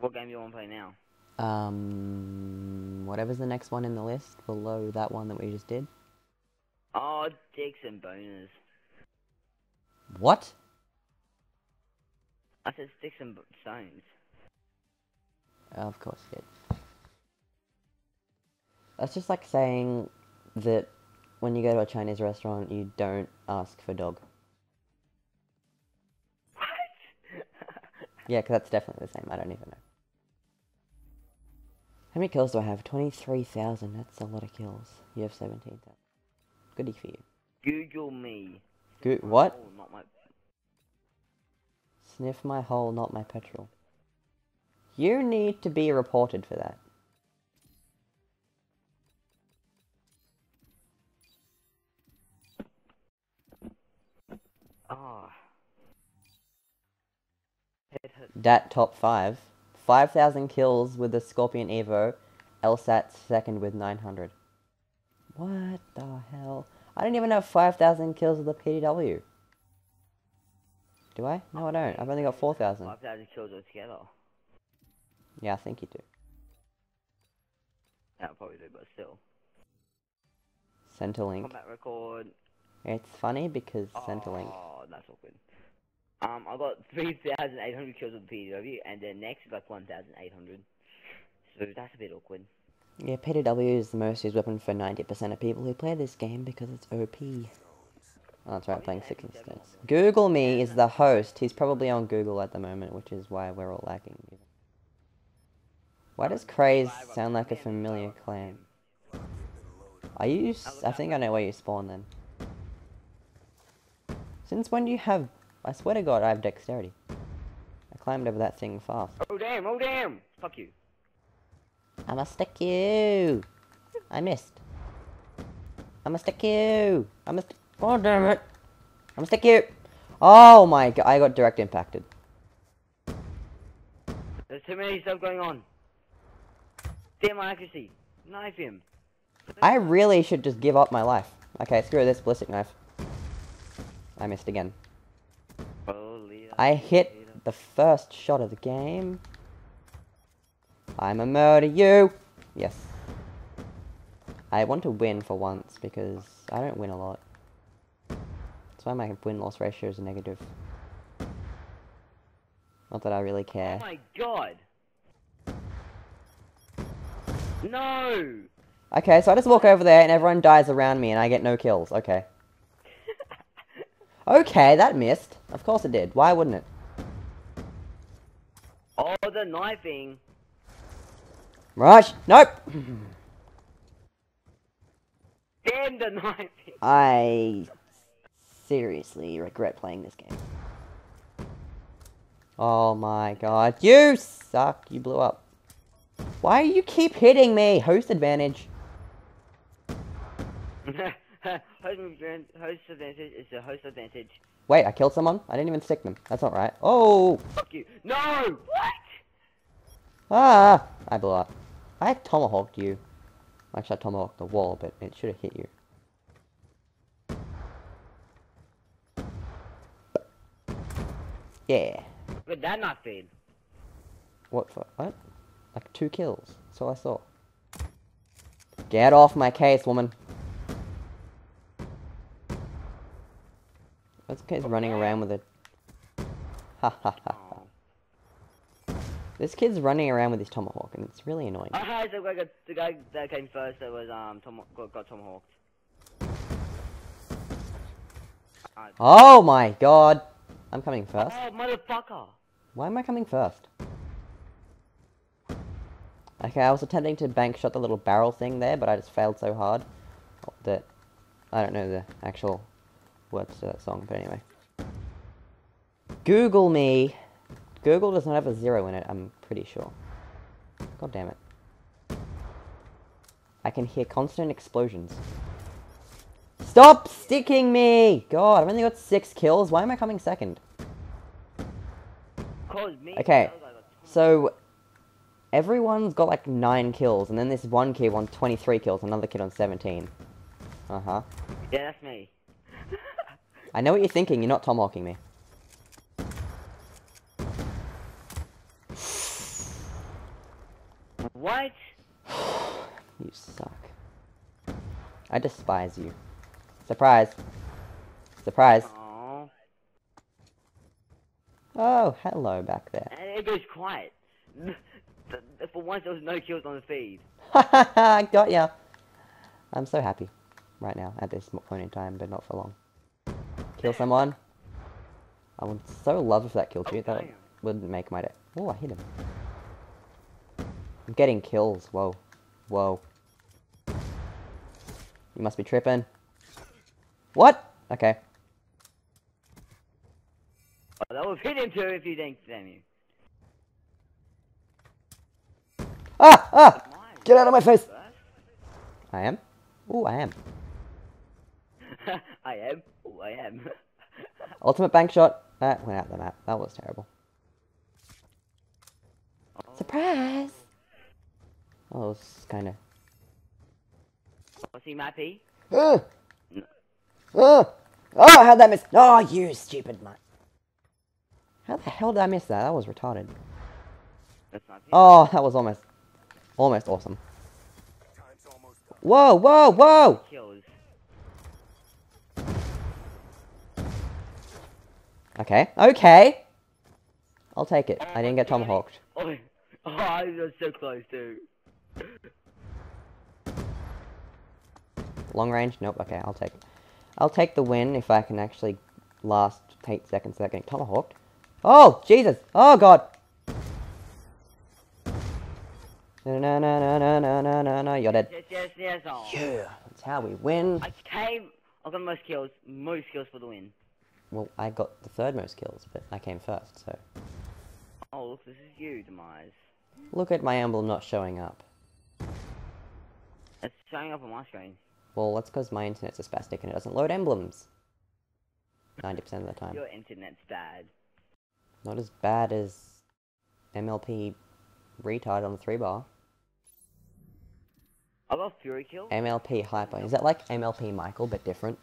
What game do you want to play now? Um, whatever's the next one in the list below that one that we just did. Oh, dicks and boners. What? I said sticks and stones. Of course did. That's just like saying that when you go to a Chinese restaurant, you don't ask for dog. What? Yeah, 'cause that's definitely the same. I don't even know. How many kills do I have? 23,000. That's a lot of kills. You have 17,000. Goody for you. Google me. Go- what? Oh, not my. Sniff my hole, not my petrol. You need to be reported for that. Ah. Hurt. Dat top 5. 5,000 kills with the Scorpion Evo. LSAT second with 900. What the hell? I don't even have 5,000 kills with the PDW. Do I? No, I don't. I've only got 4,000. 5,000 kills altogether. Yeah, I think you do. Yeah, I probably do, but still. Centrelink. Combat record. It's funny because oh, Centrelink. Oh, that's awkward. Um, I got 3,800 kills with the PDW, and then next is like 1,800. So that's a bit awkward. Yeah, PDW is the most used weapon for 90% of people who play this game because it's OP. Oh, that's right, playing Six. Google Me is the host. He's probably on Google at the moment, which is why we're all lagging. Why does Craze sound like a familiar clan? Are you... I think I know where you spawn then. Since when do you have... I swear to god I have dexterity. I climbed over that thing fast. Oh damn! Oh damn! Fuck you. I'ma stick you. I missed. I'ma stick you. I'ma st- Oh damn it. I'ma stick you. Oh my god, I got direct impacted. There's too many stuff going on. Damn my accuracy. Knife him. I really should just give up my life. Okay, screw this ballistic knife. I missed again. I hit the first shot of the game. I'ma murder you. Yes. I want to win for once because I don't win a lot. That's why my win-loss ratio is negative. Not that I really care. Oh my god. No! Okay, so I just walk over there and everyone dies around me and I get no kills. Okay. Okay, that missed. Of course it did. Why wouldn't it? oh, the knifing. Rush! Nope! Damn the knifing. I seriously regret playing this game. Oh my god. You suck. You blew up. Why do you keep hitting me? Host advantage. host, advan- host advantage is a host advantage. Wait, I killed someone? I didn't even stick them. That's not right. Oh! Fuck you. No! What? Ah! I blew up. I tomahawked you. Actually, I tomahawked the wall, but it should have hit you. Yeah. But that not fail. What for? What? Like two kills. That's all I saw. Get off my case, woman. This kid's running around with a. Ha ha ha ha. Oh. This kid's running around with his tomahawk, and it's really annoying. Ah, the guy, got, the guy that came first that was um Tom got, got tomahawked. Ah, Oh my god! I'm coming first. Oh motherfucker! Why am I coming first? Okay, I was attempting to bank shot the little barrel thing there, but I just failed so hard that I don't know the actual words to that song, but anyway. Google me. Google does not have a zero in it, I'm pretty sure. God damn it. I can hear constant explosions. Stop sticking me! God, I've only got six kills. Why am I coming second? Okay, the other guy got So everyone's got like nine kills, and then this one kid on 23 kills, another kid on 17. Uh huh. Yeah, that's me. I know what you're thinking. You're not tomahawking me. What? You suck. I despise you. Surprise. Surprise. Oh. Oh, hello back there. And it goes quiet. For once, there was no kills on the feed. I got ya. I'm so happy right now at this point in time, but not for long. Kill someone. I would so love if that killed you. That would make my day. Oh, I hit him. I'm getting kills. Whoa. Whoa. You must be tripping. What? Okay. Oh, that would hit him too if you didn't damn you. Ah! Ah! Get out of my face! I am? Ooh, I am. I am. Oh, I am. Ultimate bank shot. That went out the map. That was terrible. Surprise! Oh, it was kind of. What's he, Mappy? Uh, uh, oh, how'd that miss? Oh, you stupid mutt. How the hell did I miss that? That was retarded. That's Oh, that was almost, almost awesome. Whoa, whoa, whoa! Okay, okay. I'll take it. I didn't get tomahawked. Oh, oh, I was so close too. Long range? Nope. Okay, I'll take it. I'll take the win if I can actually last 8 seconds without getting tomahawked. Oh, Jesus! Oh, God! No, no, no, no, no, no, no, no, no, you're dead. Yes, yes, yes. Oh. Yeah, that's how we win. I came. I got most kills. Most kills for the win. Well, I got the third most kills, but I came first, so... Oh, look, this is you, Demise. Look at my emblem not showing up. It's showing up on my screen. Well, that's because my internet's a spastic and it doesn't load emblems. 90% of the time. Your internet's bad. Not as bad as MLP retard on the 3 bar. I got Fury kill. MLP Hyper. Is that like MLP Michael, but different?